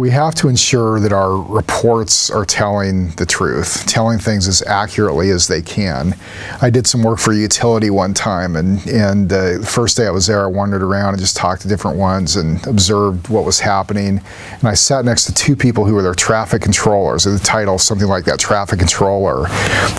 we have to ensure that our reports are telling the truth, telling things as accurately as they can. I did some work for a utility one time, and, and the first day I was there, I wandered around and just talked to different ones and observed what was happening. And I sat next to two people who were their traffic controllers, the title, something like that, traffic controller.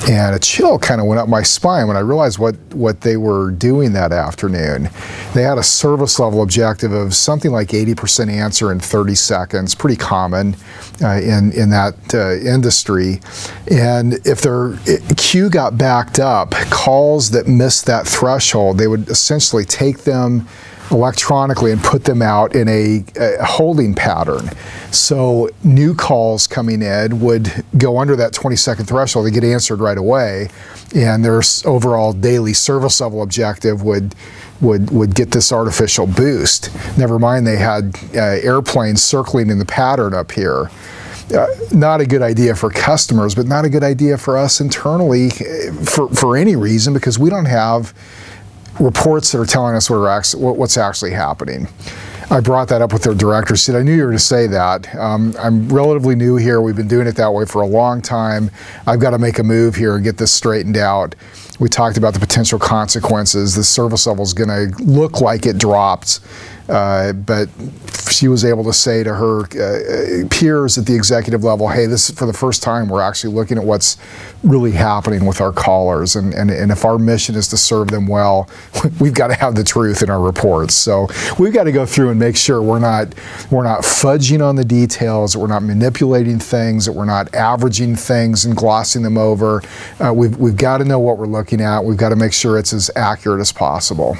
And a chill kind of went up my spine when I realized what, what they were doing that afternoon. They had a service level objective of something like 80% answer in 30 seconds pretty common uh, in, in that uh, industry. And if their queue got backed up, calls that missed that threshold, they would essentially take them electronically and put them out in a, a, holding pattern. So new calls coming in would go under that 20 second threshold, they get answered right away, and their overall daily service level objective would would would get this artificial boost. Never mind, they had uh, airplanes circling in the pattern up here. Uh, not a good idea for customers, but not a good idea for us internally uh, for, for any reason because we don't have reports that are telling us what what's actually happening. I brought that up with their director. Said, I knew you were to say that. Um, I'm relatively new here. We've been doing it that way for a long time. I've got to make a move here and get this straightened out. We talked about the potential consequences. The service level is going to look like it dropped uh, but she was able to say to her uh, peers at the executive level, hey, this is for the first time we're actually looking at what's really happening with our callers. And, and, and if our mission is to serve them well, we've got to have the truth in our reports. So we've got to go through and make sure we're not, we're not fudging on the details, that we're not manipulating things, that we're not averaging things and glossing them over. Uh, we've, we've got to know what we're looking at. We've got to make sure it's as accurate as possible.